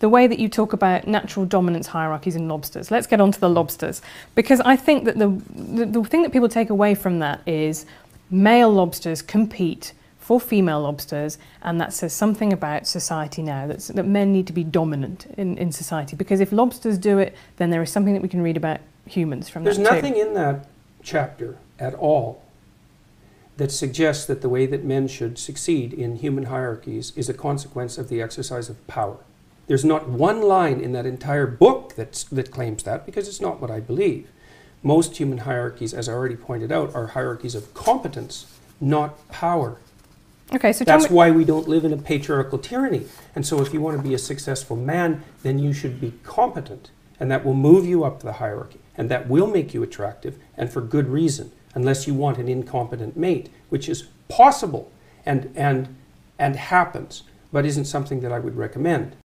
the way that you talk about natural dominance hierarchies in lobsters. Let's get on to the lobsters because I think that the, the, the thing that people take away from that is male lobsters compete for female lobsters, and that says something about society now that's, that men need to be dominant in, in society because if lobsters do it, then there is something that we can read about humans from There's that too. nothing in that chapter at all that suggests that the way that men should succeed in human hierarchies is a consequence of the exercise of power. There's not one line in that entire book that's, that claims that because it's not what I believe. Most human hierarchies, as I already pointed out, are hierarchies of competence, not power. Okay, so That's why we don't live in a patriarchal tyranny. And so, if you want to be a successful man, then you should be competent. And that will move you up the hierarchy. And that will make you attractive, and for good reason, unless you want an incompetent mate, which is possible and, and, and happens, but isn't something that I would recommend.